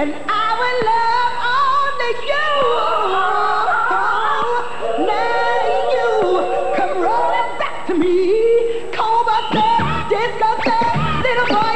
and I will love only you. Oh, now you come rolling back to me, coma, disco, little boy.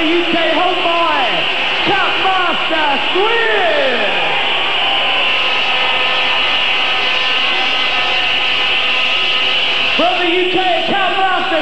the UK homeboy, Cutmaster Swift. From the UK,